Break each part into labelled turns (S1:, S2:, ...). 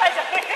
S1: Ay,
S2: ya fue.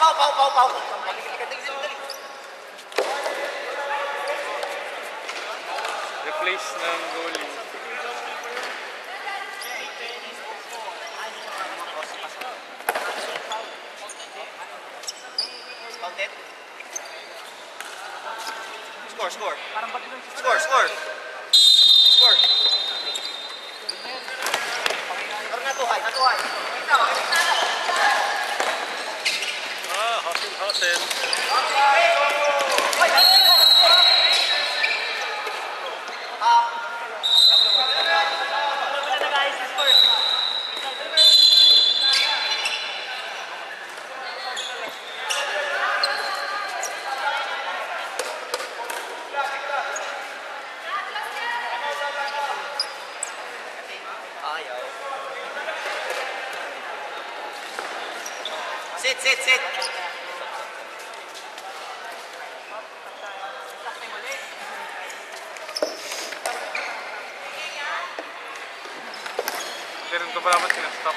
S2: pau, pau, pau, pau.
S3: Replace ng goalie.
S2: Score, score. Score, score. Johnson. Sit, sit, sit.
S3: بلا ممكن يختار